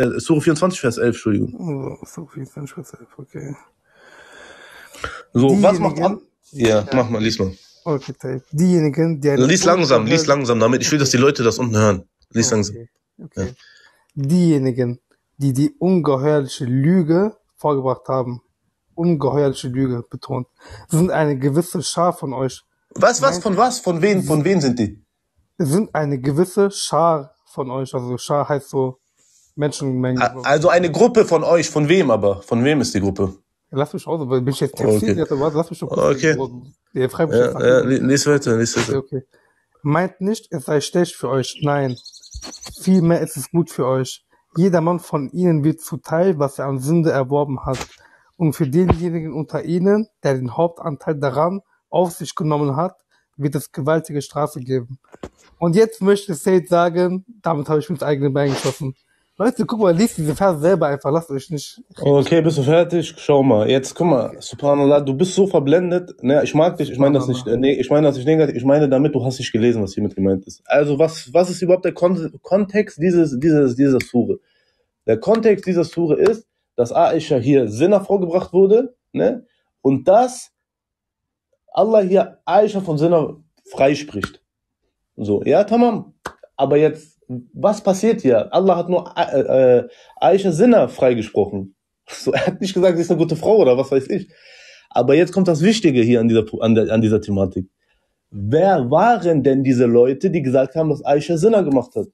äh, Surah 24, Vers 11, Entschuldigung. Oh, viel French Vers 11, okay. So, was macht Diejenigen, an? Ja, mach mal, lies mal. okay, Tayyip. Diejenigen, die Lies langsam, lies langsam damit. Ich will, dass die Leute das unten hören. Lies langsam. okay, okay. Diejenigen, die die ungeheuerliche Lüge vorgebracht haben, ungeheuerliche Lüge betont, sind eine gewisse Schar von euch, Was, was, von was? Von wem, von wem sind die? sind eine gewisse Schar von euch, also Schar heißt so Menschenmenge. Also eine Gruppe von euch, von wem aber? Von wem ist die Gruppe? Lass mich aus, weil bin ich jetzt Okay. Jetzt, warte, lass mich schon kurz Okay. Ja, mich Ja, lies weiter, lies Okay, weiter. okay. Meint nicht, es sei schlecht für euch. Nein. Vielmehr ist es gut für euch. Jedermann von ihnen wird zuteil, was er an Sünde erworben hat. Und für denjenigen unter ihnen, der den Hauptanteil daran auf sich genommen hat, wird es gewaltige Strafe geben. Und jetzt möchte Said sagen, damit habe ich mir ins eigene Bein geschossen. Leute, guck mal, liest diese Verse selber einfach, lasst euch nicht. Okay, bist du fertig? Schau mal. Jetzt, guck mal, Subhanallah, du bist so verblendet. Ne, ich mag dich, ich meine das nicht, äh, nee, ich meine das nicht negativ, ich meine damit, du hast nicht gelesen, was hiermit gemeint ist. Also, was, was ist überhaupt der Kon Kontext dieses, dieses, dieser Sure? Der Kontext dieser Sure ist, dass Aisha hier Sinner vorgebracht wurde, ne, und dass Allah hier Aisha von Sinner freispricht. So, ja, tamam. Aber jetzt, was passiert hier? Allah hat nur äh, äh, Aisha Sinner freigesprochen. So, er hat nicht gesagt, sie ist eine gute Frau oder was weiß ich. Aber jetzt kommt das Wichtige hier an dieser, an, der, an dieser Thematik. Wer waren denn diese Leute, die gesagt haben, dass Aisha Sinner gemacht hat?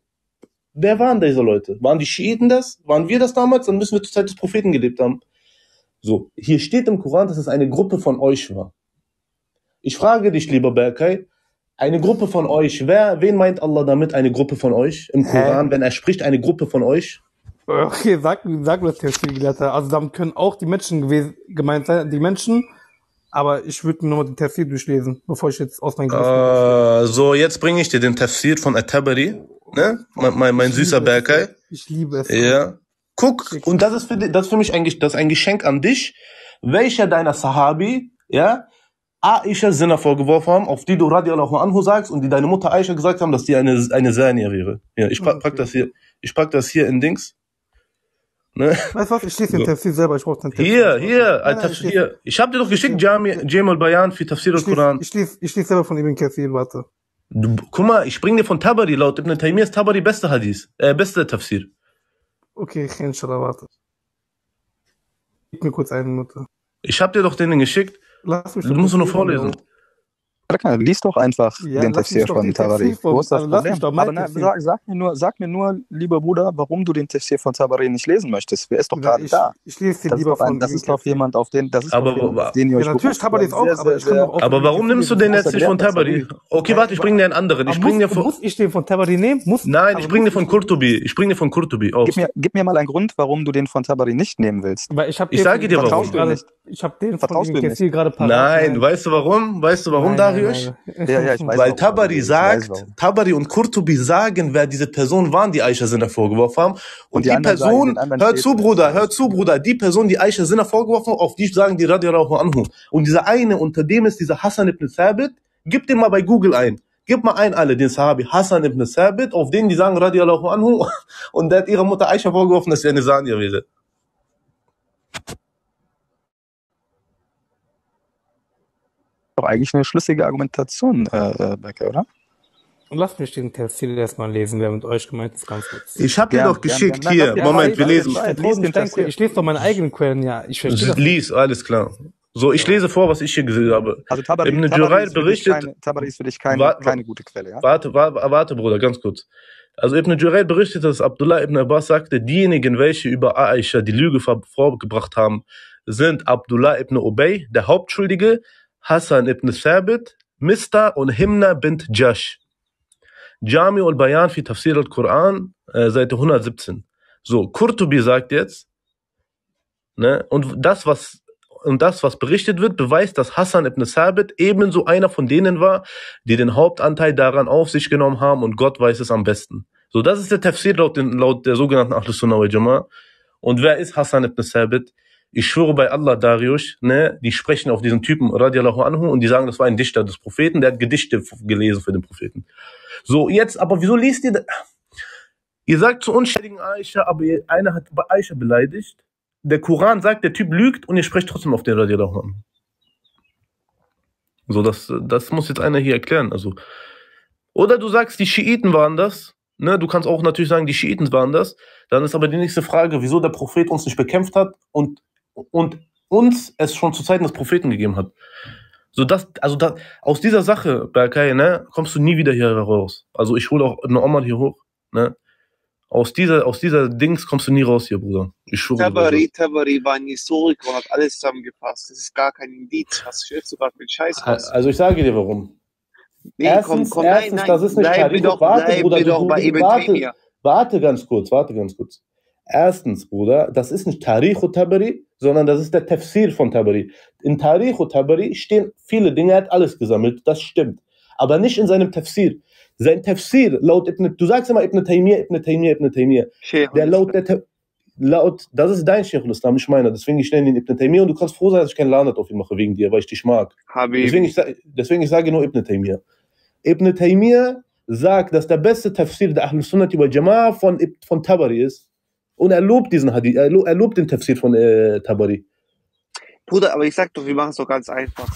Wer waren diese Leute? Waren die Schiiten das? Waren wir das damals? Dann müssen wir zur Zeit des Propheten gelebt haben. So, hier steht im Koran, dass es eine Gruppe von euch war. Ich frage dich, lieber Berkay, eine Gruppe von euch, wer, wen meint Allah damit, eine Gruppe von euch im Hä? Koran, wenn er spricht, eine Gruppe von euch? Okay, sag, sag mir das Tafsir-Gelehrter. Also damit können auch die Menschen gewesen, gemeint sein, die Menschen, aber ich würde mir nochmal den Tafsir durchlesen, bevor ich jetzt aus meinem Gewissen Äh, so, jetzt bringe ich dir den Tafsir von At-Tabari, ne? Mein, mein, mein süßer. Berkay. Ich liebe es. Ja. Guck, und das ist für, das ist für mich eigentlich, das ist ein Geschenk an dich. Welcher deiner Sahabi, ja, Aisha Sinner vorgeworfen haben, auf die du radiallahu anhu sagst und die deine Mutter Aisha gesagt haben, dass die eine, eine Zania wäre. Ja, ich pack, pack Okay. das hier, ich pack das hier in Dings. Ne? Weißt du was? Ich lese den So. Tafsir selber, ich brauche den Tafsir. Hier, hier, Nein, nein, ich hier. Ich hab dir doch geschickt, Jami, Jamal Bayan für Tafsir al-Quran. ich lese, ich lese selber von Ibn Kathir, warte. Du, guck mal, ich bring dir von Tabari, laut Ibn Taymiyyah ist Tabari beste Hadith, äh, beste Tafsir. Okay, inshallah, warte. Gib mir kurz eine Minute. Ich hab dir doch den geschickt. Lass mich Du musst nur lesen, vorlesen. Berkay, lies doch einfach Ja, den doch von den Tabari. Von, Wo ist das lass mich Problem? doch Aber Tafsir. sag, sag, mir nur, sag mir nur, lieber Bruder, warum du den Tafsir von Tabari nicht lesen möchtest. Wer ist doch gerade da? ich lese ist lieber doch, ein, von das ist doch jemand, auf den, das ist Aber, doch jemand, auf aber, den ihr euch Ja, natürlich. Tabari ist auch, Sehr, aber ich kann doch auch aber von warum nimmst du den jetzt nicht von Tabari? Okay, warte, ich wa- bring dir einen anderen. Ich bring muss, dir von, muss ich den von Tabari nehmen? Muss, nein, ich bring muss dir von Kurtubi. Ich bring dir von Kurtubi Gib mir, gib mir mal einen Grund, warum du den von Tabari nicht nehmen willst. weil ich den sage von dir warum. Ich habe den von? Kathir gerade parat. Nein, weißt du warum? Weißt du warum, nein, nein. Ja, ja, ich weiß Weil. Tabari weiß sagt. Tabari und Kurtubi sagen, wer diese Person waren, die Aisha Sinner vorgeworfen haben. Und Und die die sagen, Person, anderen hör zu. Bruder, hör zu, Bruder, die Person, die Aisha Sinner vorgeworfen haben, auf die sagen die radiallahu anhu. Und dieser eine, unter dem ist dieser Hassan ibn Thabit, gib den mal bei Google ein. Gib mal ein, alle, den Sahabi Hassan ibn Thabit, auf den die sagen radiallahu anhu. Und der hat ihrer Mutter Aisha vorgeworfen, dass sie eine Sania wäre. Doch eigentlich eine schlüssige Argumentation, äh, äh, Becker, oder? Und lasst mich den Tafsir erstmal lesen, wer mit euch gemeint ist, ganz kurz. Ich hab dir doch geschickt, gern. hier, Moment, wir lesen. Ich lese doch meine eigenen Quellen, ja. Ich. Lies, alles klar. So, ich lese vor, was ich hier gesehen habe. Also Tabari, Ibn dich berichtet, keine, Tabari ist für dich keine, Wa- keine gute Quelle, ja? Warte, warte, warte, Bruder, ganz kurz. Also Ibn Jurayl berichtet, dass Abdullah ibn Abbas sagte, diejenigen, welche über Aisha die Lüge vor- vorgebracht haben, sind Abdullah ibn Ubay, der Hauptschuldige, Hassan ibn Thabit, Mista und Himna bint Jash. Jami al-Bayan fi Tafsir al-Quran, äh, Seite 117. So, Kurtubi sagt jetzt, ne, und das, was und das, was berichtet wird, beweist, dass Hassan ibn Thabit ebenso einer von denen war, die den Hauptanteil daran auf sich genommen haben und Gott weiß es am besten. So, das ist der Tafsir laut, den, laut der sogenannten Ahlus Sunnah wal Jama'a. Und wer ist Hassan ibn Thabit? Ich schwöre bei Allah, Darius, ne, die sprechen auf diesen Typen radiallahu anhu und die sagen, das war ein Dichter des Propheten, der hat Gedichte gelesen für den Propheten. So, jetzt, aber wieso liest ihr, da- Ihr sagt zu unschädigen Aisha, aber einer hat Aisha beleidigt. Der Koran sagt, der Typ lügt und ihr sprecht trotzdem auf den Radiallahu anhu. So, das, das muss jetzt einer hier erklären. Also, oder du sagst, die Schiiten waren das. Ne, du kannst auch natürlich sagen, die Schiiten waren das. Dann ist aber die nächste Frage, wieso der Prophet uns nicht bekämpft hat und, und uns es schon zu Zeiten des Propheten gegeben hat. So das, also da, aus dieser Sache, Berkay, ne, kommst du nie wieder hier raus. Also ich hole auch eine Oma hier hoch, ne. Aus dieser, aus dieser Dings kommst du nie raus hier, Bruder. Ich schwöre. Tabari, Tabari war ein Historiker und hat alles zusammengefasst. Das ist gar kein Indiz. Was stellst du gerade einen Scheiß raus? Also ich sage dir warum. Nee, erstens, erstens das ist nicht bleiben wir Tarif. doch, Warte, bleiben Bruder, doch bei warte. Warte ganz kurz, warte ganz kurz. Erstens, Bruder, das ist nicht Tarikh Tabari, sondern das ist der Tafsir von Tabari. In Tarikh Tabari stehen viele Dinge, er hat alles gesammelt, das stimmt. Aber nicht in seinem Tafsir. Sein Tafsir, laut Ibn, du sagst immer Ibn Taymiyyah, Ibn Taymiyyah, Ibn Taymiyyah. Der laut der laut, das ist dein Sheikh Islam, nicht meiner. Deswegen ich nenne ihn Ibn Taymiyyah und du kannst froh sein, dass ich keinen Lanat auf ihn mache wegen dir, weil ich dich mag. Deswegen Habib. ich, sa- deswegen ich sage nur Ibn Taymiyyah. Ibn Taymiyyah sagt, dass der beste Tafsir der Ahl Sunnati wal Jama'ah von, von Tabari ist. Und er lobt diesen Hadith, er, lo- er lobt den Tafsir von äh, Tabari. Bruder, aber ich sag doch, wir machen es doch ganz einfach.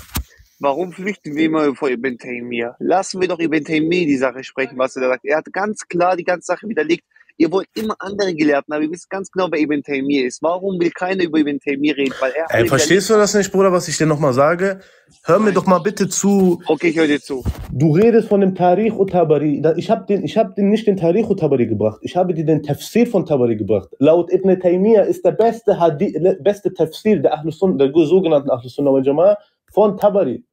Warum flüchten wir immer vor Ibn Taymiyyah? Lassen wir doch Ibn Taymiyyah die Sache sprechen, was er da sagt. Er hat ganz klar die ganze Sache widerlegt. Ihr wollt immer andere Gelehrten, aber ihr wisst ganz genau, wer Ibn Taymiyyah ist. Warum will keiner über Ibn Taymiyyah reden? Weil er Ey, verstehst du das nicht, Bruder, was ich dir nochmal sage? Hör mir doch mal bitte zu. Okay, ich höre dir zu. Du redest von dem Tarikh und Tabari. Da- Ich habe den, ich hab den nicht den Tarikh und Tabari gebracht. Ich habe dir den Tafsir von Tabari gebracht. Laut Ibn Taymiyyah ist der beste, Hadith, le- beste Tafsir der, Ahl Sunnah, der sogenannten Ahl Sunnah wal Jama'ah von Tabari.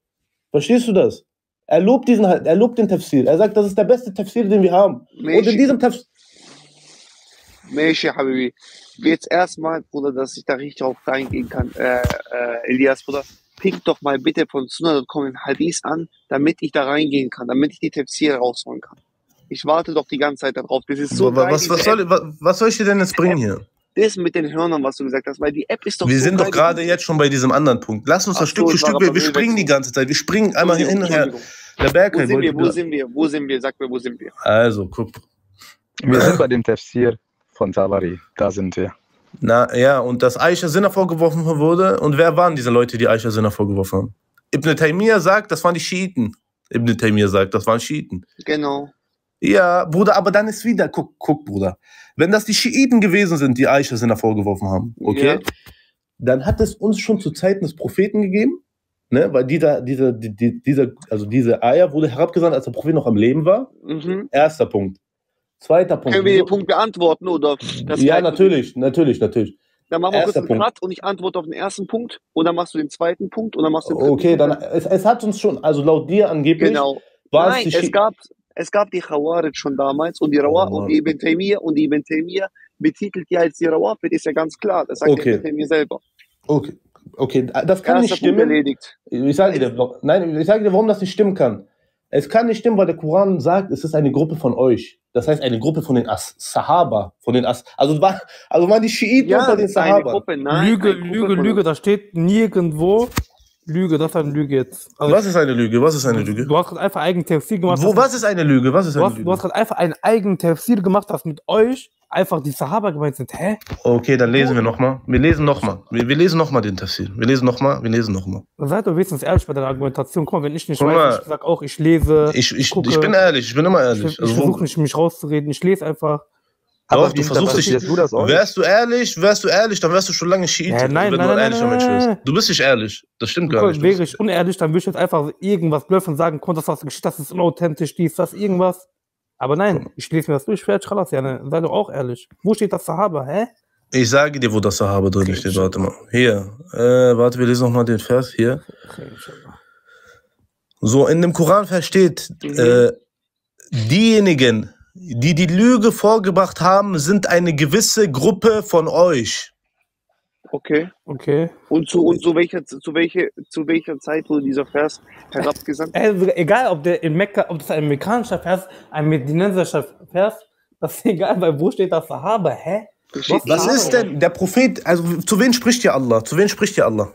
Verstehst du das? Er lobt, diesen, er lobt den Tafsir. Er sagt, das ist der beste Tafsir, den wir haben. Und in diesem Tafsir. Meshi, Habibi. Jetzt erstmal, Bruder, dass ich da richtig drauf reingehen kann. Äh, äh, Elias, Bruder, pick doch mal bitte von Sunnah.com den Hadith an, damit ich da reingehen kann, damit ich die Tafsir rausholen kann. Ich warte doch die ganze Zeit darauf. Das ist so geil, was, was, soll, was, was soll ich dir denn jetzt bringen hier? Das mit den Hörnern, was du gesagt hast, weil die App ist doch Wir so sind doch gerade jetzt schon bei diesem anderen Punkt. Lass uns Ach das Stück so, für Stück, wir, wir springen die ganze Zeit. Wir springen einmal hin und her. Der Wo Berkay sind wir? Wo sind wir? Wo sind wir? Sag mir, wo sind wir? Also, guck. Wir sind bei dem Tafsir von Tabari. Da sind wir. Na ja, und dass Aisha Sinner vorgeworfen wurde. Und wer waren diese Leute, die Aisha Sinner vorgeworfen haben? Ibn Taymiyyah sagt, das waren die Schiiten. Ibn Taymiyyah sagt, das waren Schiiten. Genau. Ja, Bruder, aber dann ist wieder, guck, guck, Bruder. Wenn das die Schiiten gewesen sind, die Aisha Sinner vorgeworfen haben, okay, Ja. dann hat es uns schon zu Zeiten des Propheten gegeben, ne, weil dieser, dieser, die- die- dieser, also diese Eier wurde herabgesandt, als der Prophet noch am Leben war. Mhm. Erster Punkt. Zweiter Punkt. Können wir den Punkt beantworten oder? Ja, natürlich, natürlich, natürlich. Dann machen wir kurz Erster einen Punkt. Cut und ich antworte auf den ersten Punkt und dann machst du den zweiten Punkt und dann machst du den dritten Okay, Punkt. dann, es, es hat uns schon, also laut dir angeblich, Genau. war Nein, es die es gab, es gab die Khawarij schon damals und die Rawaf Oh. und die Ibn Taymiyyah und die Ibn Taymiyyah betitelt die als die Rawafid, ist ja ganz klar. Das sagt Okay. Ibn Taymiyyah selber. Okay, okay, das kann Erster nicht Punkt stimmen. erledigt. Ich sage dir, nein, ich sage dir, warum das nicht stimmen kann. Es kann nicht stimmen, weil der Koran sagt, es ist eine Gruppe von euch. Das heißt, eine Gruppe von den As Sahaba, von den As also war, also waren die Schiiten unter den eine Sahaba. Gruppe, nein. Lüge, Lüge, Lüge, da steht nirgendwo Lüge, das ist eine Lüge jetzt. Also, Was ist eine Lüge? Was ist eine Lüge? Du hast gerade einfach eigenen Tafsir gemacht. Wo, das- was ist eine Lüge? Was ist Du eine hast, du hast Lüge? gerade einfach einen eigenen Tafsir gemacht, dass mit euch einfach die Sahaba gemeint sind. Hä? Okay, dann lesen wir nochmal. Wir lesen nochmal. Wir, wir lesen nochmal den Tafsir. Wir lesen nochmal, wir lesen nochmal. Seid doch wenigstens ehrlich bei deiner Argumentation. Guck mal, wenn ich nicht Guck mal. weiß, ich sag auch, ich lese. Ich, ich, gucke, ich bin ehrlich, ich bin immer Ich, ehrlich. ich Also, versuche nicht, mich rauszureden. Ich lese einfach. Doch, wie du versuchst dich. du das aus? Wärst du ehrlich, wärst du ehrlich, dann wärst du schon lange Schiite. Ja, nein, wenn nein, du ein nein, ehrlicher nein, Mensch bist. Du bist nicht ehrlich. Das stimmt gar nicht. wäre ich unehrlich, dann würde ich jetzt einfach irgendwas bluffen und sagen, komm, das was geschieht, das ist unauthentisch, dies, das, irgendwas. Aber nein, ich lese mir das durch, fertig, Chalas, ja, ne, sei doch auch ehrlich. Wo steht das Sahaba, hä? Ich sage dir, wo das Sahaba drin steht. Warte mal. Hier. Äh, warte, wir lesen nochmal den Vers. Hier. So, in dem Koranvers steht, Mhm. äh, diejenigen, die die Lüge vorgebracht haben, sind eine gewisse Gruppe von euch. Okay. Okay. Und zu, und zu welcher, zu welcher, zu welcher Zeit wurde dieser Vers herabgesandt? Also, egal, ob der in Mekka, ob das ein amerikanischer Vers, ein medinensischer Vers, das ist egal, weil wo steht das Sahaba, hä? Was Sahaba. ist denn der Prophet? Also, zu wem spricht hier Allah? Zu wem spricht hier Allah?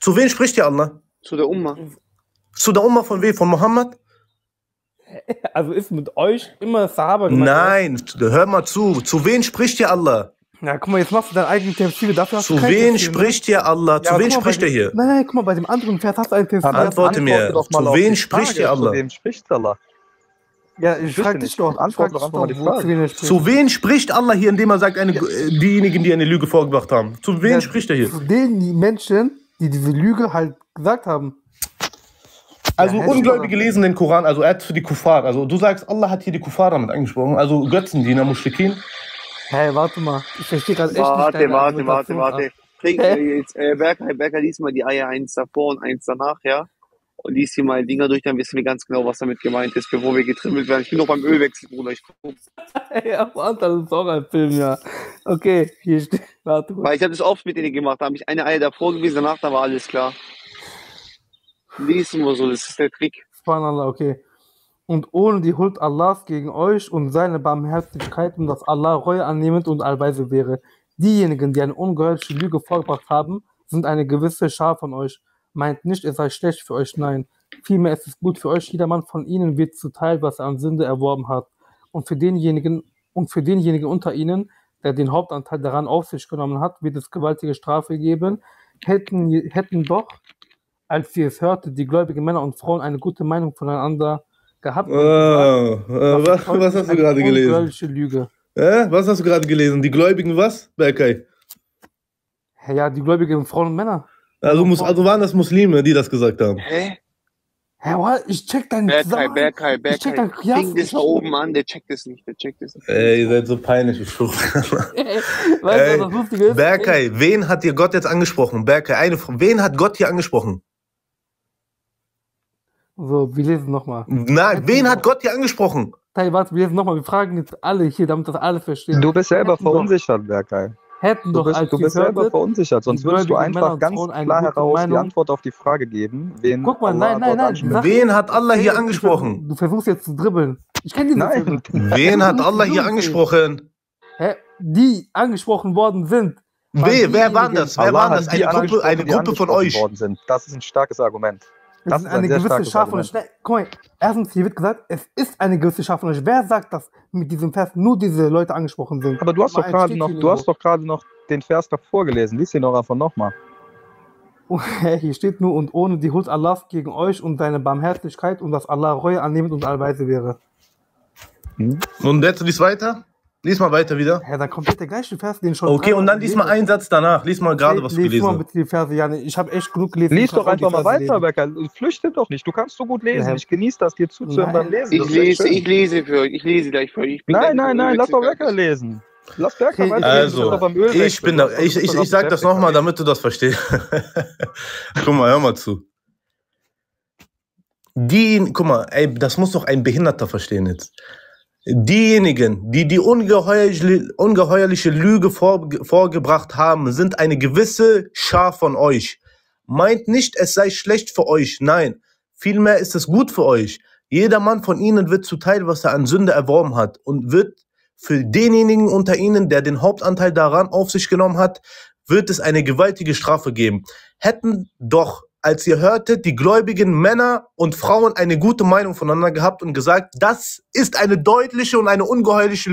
Zu wem spricht hier Allah? Zu der Umma. Zu der Umma von wem? Von Mohammed? Also ist mit euch immer Sahaba gemeint? Nein, hör mal zu. Zu wen spricht hier Allah? Ja, guck mal, jetzt machst du deinen eigenen Tafsir. Dafür hast Zu wen ne? spricht hier Allah? Zu Ja, wen spricht er hier? Nein, nein, guck mal, bei dem anderen Vers hast du einen Tafsir. Antworte mir. Zu wen spricht hier Allah? Zu wem spricht Allah? Ja, ich frag dich doch. Ich Antwort frag doch einfach mal die Frage. zu wen er spricht. Zu wen spricht Allah hier, indem er sagt, eine, äh, diejenigen, die eine Lüge vorgebracht haben? Zu wen Ja, spricht er hier? Zu den die Menschen, die diese Lüge halt gesagt haben. Also Ja, Ungläubige lesen den Koran, also er hat für die Kuffar. Also du sagst, Allah hat hier die Kuffar damit angesprochen, also Götzendiener, Muschrikin. Hey, warte mal. Ich verstehe gerade echt Warte, nicht warte, warte, Argumentation, warte. Trink äh, jetzt, äh, Berker, Berker, lies mal die Eier eins davor und eins danach, ja? Und lies hier mal Dinger durch, dann wissen wir ganz genau, was damit gemeint ist, bevor wir getrimmelt werden. Ich bin noch beim Ölwechsel, Bruder. Ich guck. Ey, auf Anteil ist auch ein Film, ja. Okay, hier steht. Warte mal. Weil ich habe das oft mit denen gemacht. Da habe ich eine Eier davor gewesen, danach, da war alles klar. Lies nur so, das ist der Trick. Subhanallah, okay. Und ohne die Huld Allahs gegen euch und seine Barmherzigkeit und dass Allah Reue annehmend und allweise wäre. Diejenigen, die eine ungeheuerliche Lüge vorgebracht haben, sind eine gewisse Schar von euch. Meint nicht, es sei schlecht für euch, nein. Vielmehr ist es gut für euch, jedermann von ihnen wird zuteil, was er an Sünde erworben hat. Und für denjenigen, und für denjenigen unter ihnen, der den Hauptanteil daran auf sich genommen hat, wird es gewaltige Strafe geben. Hätten, hätten doch, als sie es hörte, die gläubigen Männer und Frauen eine gute Meinung voneinander gehabt. gesagt, Oh, äh, was, was hast du gerade gelesen? Lüge. Äh, was hast du gerade gelesen? Die Gläubigen was? Berkay. Ja, die gläubigen Frauen und Männer. Also, muss, also waren das Muslime, die das gesagt haben. Hä? Hä, what? Ich check deinen Berkay, Zusammenhang. Berkay, Ich check Berkay. deinen Kias Fing das da oben an, der checkt das nicht, der checkt das nicht. Ey, ihr seid so peinlich, ich schwöre. Weißt du, was das Lustige ist? Berkay, wen hat dir Gott jetzt angesprochen? Berkay, eine Frau. Wen hat Gott hier angesprochen? So, wir lesen nochmal. Nein, wen hat Gott hier angesprochen? Teil, warte, wir lesen nochmal. Wir fragen jetzt alle hier, damit das alle verstehen. Du bist selber Hätten verunsichert, Berkay. Hätten Du doch, bist, als du bist selber verunsichert, sonst die würdest du einfach ganz klar heraus die Meinung- Antwort auf die Frage geben, wen Guck mal, Allah nein, nein, nein. Wen hat Allah hier angesprochen? Du versuchst jetzt zu dribbeln. Ich kenne diese Nein. Wen hat Allah hier angesprochen? Hä? Die angesprochen worden sind. waren Wer, wer waren das? Wer waren das? die Eine Gruppe, angesprochen, eine die Gruppe von angesprochen euch. Worden sind. Das ist ein starkes Argument. Es Das ist ist ein eine gewisse euch. Argument. Nein, Guck mal, erstens, hier wird gesagt, es ist eine gewisse Schar von euch. Wer sagt, dass mit diesem Vers nur diese Leute angesprochen sind? Aber du hast Mal doch gerade noch, du hast doch gerade noch den Vers davor gelesen. Lies ihn doch einfach nochmal. Oh, Hier steht nur, und ohne die Huld Allahs gegen euch und seine Barmherzigkeit und dass Allah Reue annehmend und allweise wäre. Und jetzt lies weiter. Lies mal weiter wieder. Ja, dann kommt der gleiche Vers, den schon. Okay, und dann lies mal einen Satz danach. Lies mal gerade, was du Lies gelesen mal hast. bitte die Verse, Janne. Ich habe echt genug gelesen. Lies doch einfach mal weiter. Becker. Flüchte doch nicht. Du kannst so gut lesen. Ja. Ich genieße das, dir zuzuhören beim Lesen. Ich lese, ich lese für euch, ich lese gleich für euch. Ich bin Nein, nein, nein, lass doch Becker lesen. Lass Becker Okay, weiter. Also, ich bin da, ich, ich, ich sag das nochmal, damit du das verstehst. guck mal, hör mal zu. Die, guck mal, ey, das muss doch ein Behinderter verstehen jetzt. Diejenigen, die die ungeheuerliche, Lüge vor, vorgebracht haben, sind eine gewisse Schar von euch. Meint nicht, es sei schlecht für euch, nein. Vielmehr ist es gut für euch. Jedermann von ihnen wird zuteil, was er an Sünde erworben hat und wird für denjenigen unter ihnen, der den Hauptanteil daran auf sich genommen hat, wird es eine gewaltige Strafe geben. Hätten doch, als ihr hörtet, die gläubigen Männer und Frauen eine gute Meinung voneinander gehabt und gesagt, das ist eine deutliche und eine ungeheuerliche